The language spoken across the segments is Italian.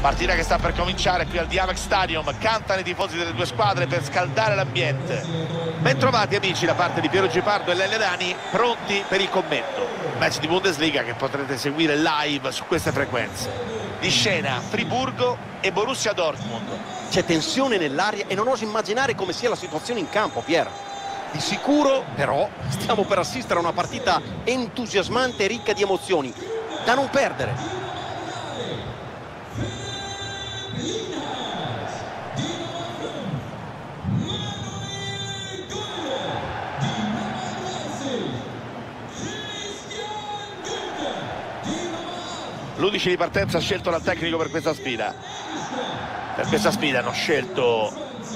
Partita che sta per cominciare qui al Diamex Stadium, cantano i tifosi delle due squadre per scaldare l'ambiente. Bentrovati amici da parte di Piero Gipardo e Lele Dani, pronti per il commento. Match di Bundesliga che potrete seguire live su queste frequenze. Di scena Friburgo e Borussia Dortmund. C'è tensione nell'aria e non oso immaginare come sia la situazione in campo, Pier. Di sicuro, però, stiamo per assistere a una partita entusiasmante e ricca di emozioni. Da non perdere. L'11 di partenza scelto dal tecnico per questa sfida. Per questa sfida hanno scelto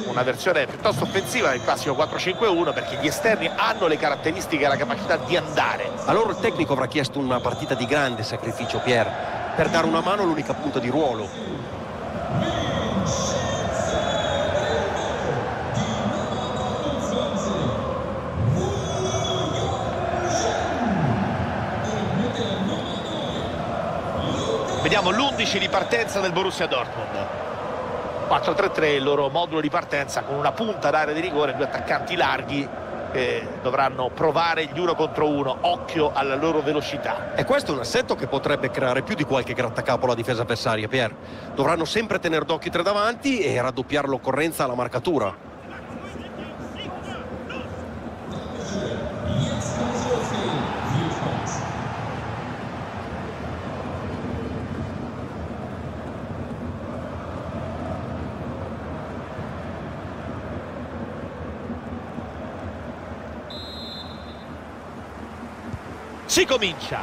una versione piuttosto offensiva del classico 4-5-1 perché gli esterni hanno le caratteristiche e la capacità di andare. Allora il tecnico avrà chiesto una partita di grande sacrificio Pier per dare una mano all'unica punta di ruolo Vediamo l'11 di partenza del Borussia Dortmund. 4-3-3 il loro modulo di partenza con una punta d'area di rigore, due attaccanti larghi che dovranno provare gli uno contro uno. Occhio alla loro velocità. E questo è un assetto che potrebbe creare più di qualche grattacapo alla difesa avversaria, Pier. Dovranno sempre tenere d'occhio i tre davanti e raddoppiare l'occorrenza alla marcatura. Si comincia.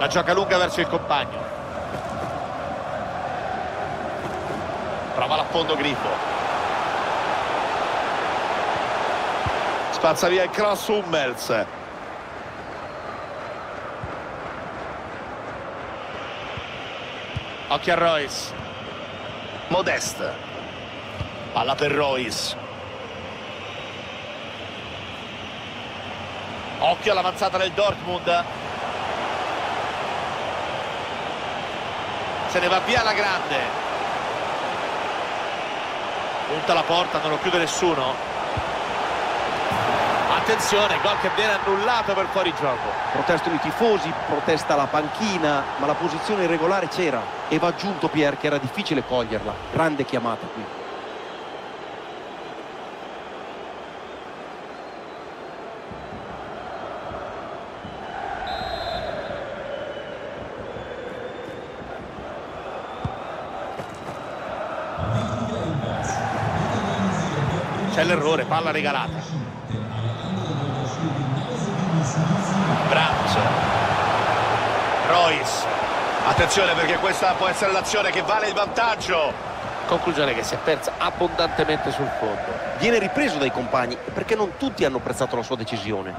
La gioca lunga verso il compagno. Prova l'affondo Grifo. Spazza via il cross Hummels. Occhio a Royce. Modeste. Palla per Royce. Occhio all'avanzata del Dortmund. Se ne va via la grande. Punta la porta, non lo chiude nessuno. Attenzione, gol che viene annullato per fuori gioco. Protestano i tifosi, protesta la panchina, ma la posizione irregolare c'era. E va aggiunto Pier che era difficile coglierla. Grande chiamata qui. C'è l'errore, palla regalata. Brandt. Royce. Attenzione perché questa può essere l'azione che vale il vantaggio. Conclusione che si è persa abbondantemente sul fondo. Viene ripreso dai compagni perché non tutti hanno apprezzato la sua decisione.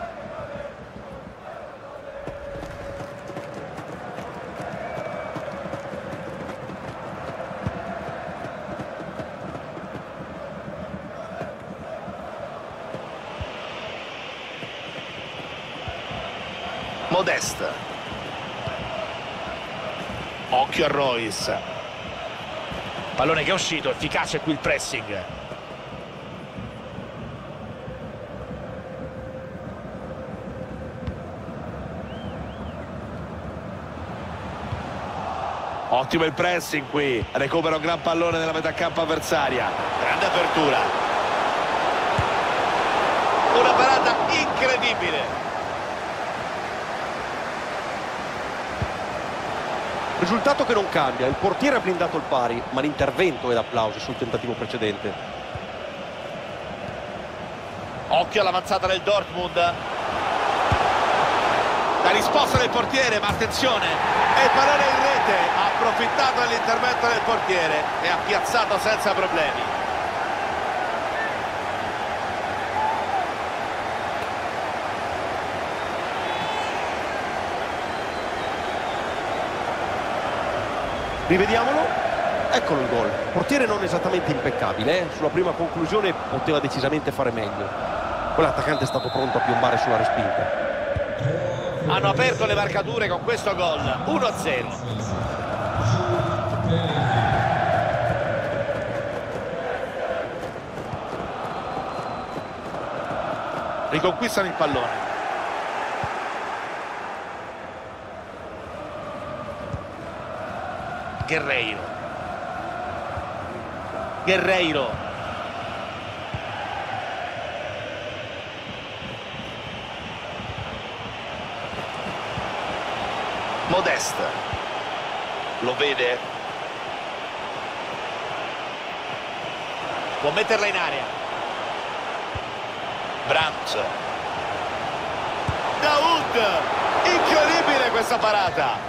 Modest. Occhio a Royce. Pallone che è uscito, efficace qui il pressing. Ottimo il pressing qui, recupera un gran pallone nella metà campo avversaria. Grande apertura. Una parata incredibile. Risultato che non cambia, il portiere ha blindato il pari, ma l'intervento è d'applauso sul tentativo precedente. Occhio all'avanzata del Dortmund. La risposta del portiere, ma attenzione, è il pallone in rete, ha approfittato dell'intervento del portiere e ha piazzato senza problemi. Rivediamolo. Eccolo il gol. Portiere non esattamente impeccabile, eh? sulla prima conclusione poteva decisamente fare meglio. Quell'attaccante è stato pronto a piombare sulla respinta. Hanno aperto le marcature con questo gol, 1-0. riconquistano il pallone Guerreiro. Guerreiro. Modesta lo vede. Può metterla in aria Brandt. Daoud incredibile questa parata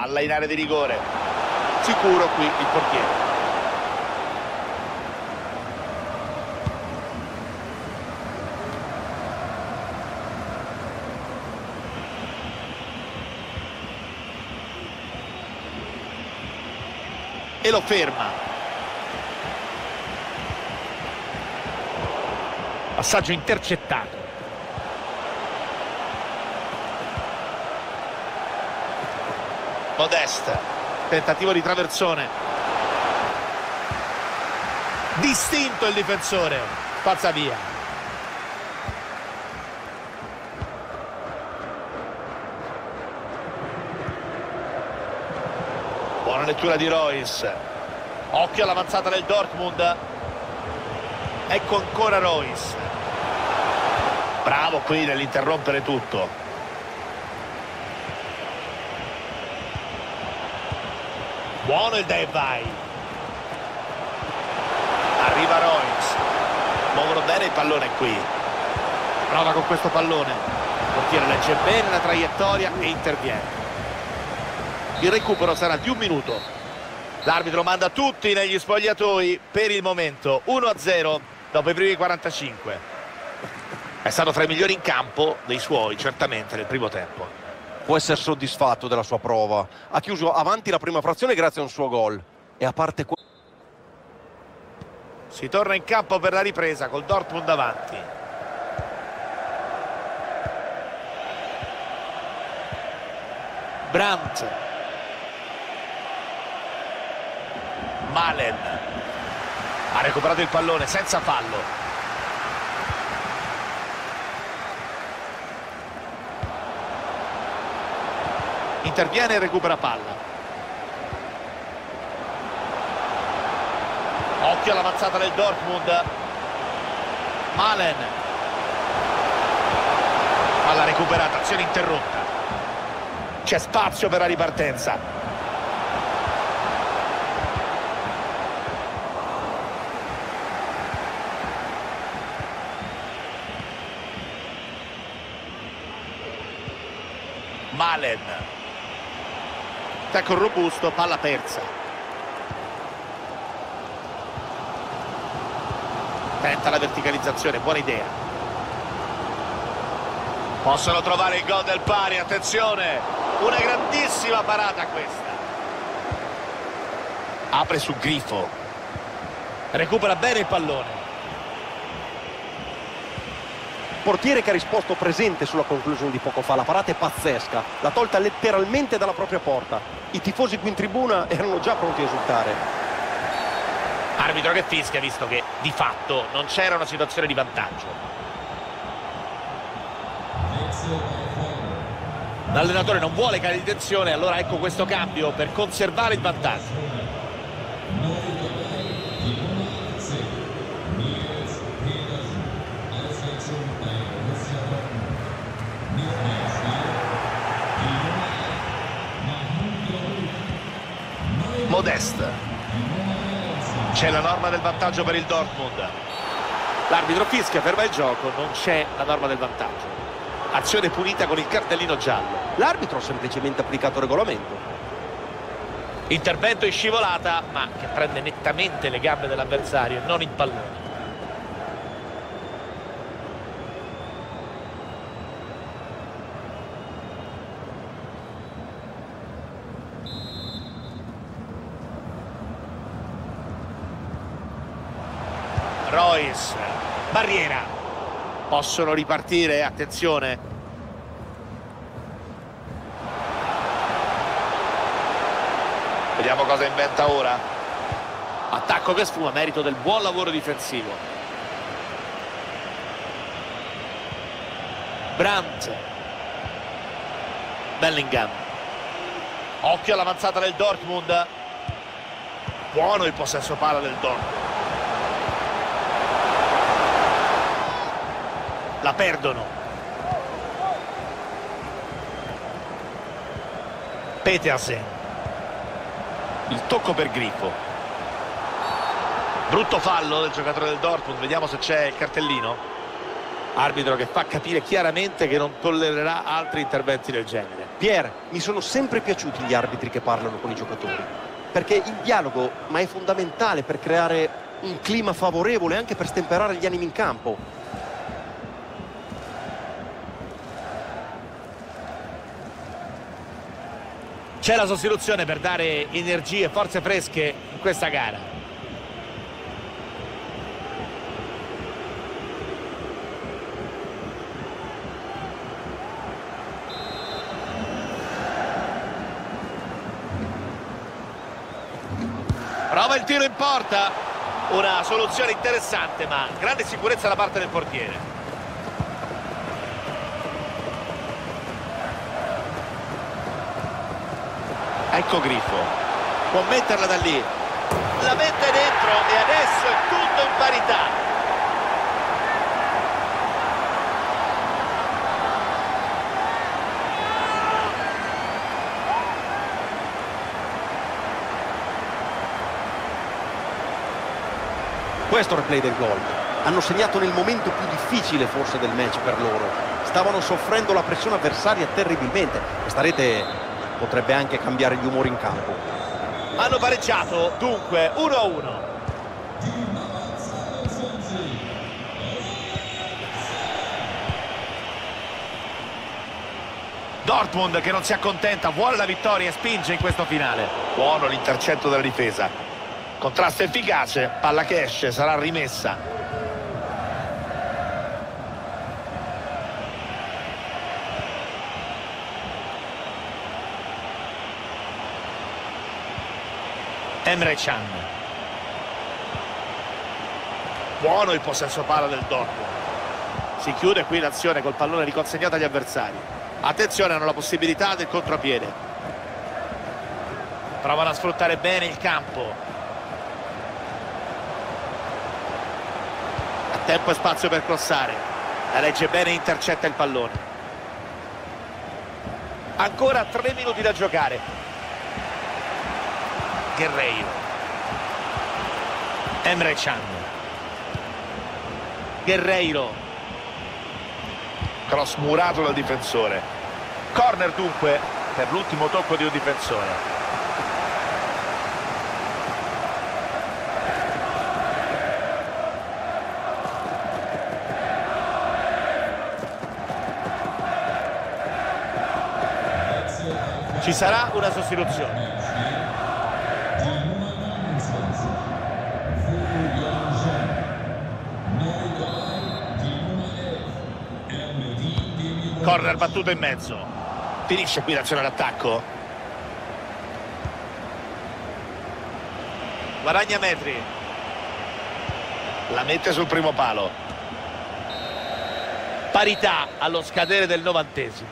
palla in area di rigore. Sicuro qui il portiere. E lo ferma. Passaggio intercettato Modesta tentativo di traversone. Distinto il difensore. Spazza via. Buona lettura di Royce. Occhio all'avanzata del Dortmund. Ecco ancora Royce. Bravo qui nell'interrompere tutto buono il Dave vai. Arriva Royce. Muovono bene il pallone qui. Prova con questo pallone. Portiere legge bene la traiettoria e interviene. Il recupero sarà di un minuto. L'arbitro manda tutti negli spogliatoi per il momento. 1-0 dopo i primi 45 è stato tra i migliori in campo dei suoi certamente nel primo tempo può essere soddisfatto della sua prova. Ha chiuso avanti la prima frazione grazie a un suo gol. E a parte qua... Si torna in campo per la ripresa col Dortmund davanti. Brandt. Malen. Ha recuperato il pallone senza fallo. Interviene e recupera palla. Occhio all'avanzata del Dortmund. Malen. Palla recuperata, azione interrotta. C'è spazio per la ripartenza. Malen attacco robusto, palla persa. Tenta la verticalizzazione, buona idea. Possono trovare il gol del pari, attenzione, una grandissima parata questa. Apre su Grifo. Recupera bene il pallone. Portiere che ha risposto presente sulla conclusione di poco fa, la parata è pazzesca, l'ha tolta letteralmente dalla propria porta. I tifosi qui in tribuna erano già pronti a esultare. Arbitro che fischia visto che di fatto non c'era una situazione di vantaggio. L'allenatore non vuole cali di tensione, allora ecco questo cambio per conservare il vantaggio. Modest c'è la norma del vantaggio per il Dortmund. L'arbitro fischia, ferma il gioco non c'è la norma del vantaggio. Azione punita con il cartellino giallo. L'arbitro ha semplicemente applicato il regolamento. Intervento in scivolata ma che prende nettamente le gambe dell'avversario non il pallone Royce, barriera. Possono ripartire, attenzione. Vediamo cosa inventa ora. Attacco che sfuma, merito del buon lavoro difensivo. Brandt. Bellingham. Occhio all'avanzata del Dortmund. Buono il possesso palla del Dortmund. Perdono. Petersen. Il tocco per Grifo. Brutto fallo del giocatore del Dortmund. Vediamo se c'è il cartellino. Arbitro che fa capire chiaramente che non tollererà altri interventi del genere. Pier, mi sono sempre piaciuti gli arbitri che parlano con i giocatori, perché il dialogo ma è fondamentale per creare un clima favorevole anche per stemperare gli animi in campo. C'è la sostituzione per dare energie e forze fresche in questa gara. Prova il tiro in porta. Una soluzione interessante, ma grande sicurezza da parte del portiere. Ecco Grifo. Può metterla da lì. La mette dentro e adesso è tutto in parità. Questo replay del gol. Hanno segnato nel momento più difficile forse del match per loro. Stavano soffrendo la pressione avversaria terribilmente. Questa rete potrebbe anche cambiare gli umori in campo. Hanno pareggiato, dunque 1-1. Dortmund che non si accontenta, vuole la vittoria e spinge in questo finale. Buono l'intercetto della difesa. Contrasto efficace, palla che esce, sarà rimessa. Emre Can. Buono il possesso palla del Dortmund. Si chiude qui l'azione col pallone riconsegnato agli avversari. Attenzione, hanno la possibilità del contropiede. Provano a sfruttare bene il campo. A tempo e spazio per crossare. La legge bene e intercetta il pallone. Ancora tre minuti da giocare. Guerreiro. Emre Can. Guerreiro. Cross murato dal difensore. Corner dunque per l'ultimo tocco di un difensore. Ci sarà una sostituzione. Corner battuto in mezzo. Finisce qui l'azione d'attacco. Guadagna metri. La mette sul primo palo. Parità allo scadere del novantesimo.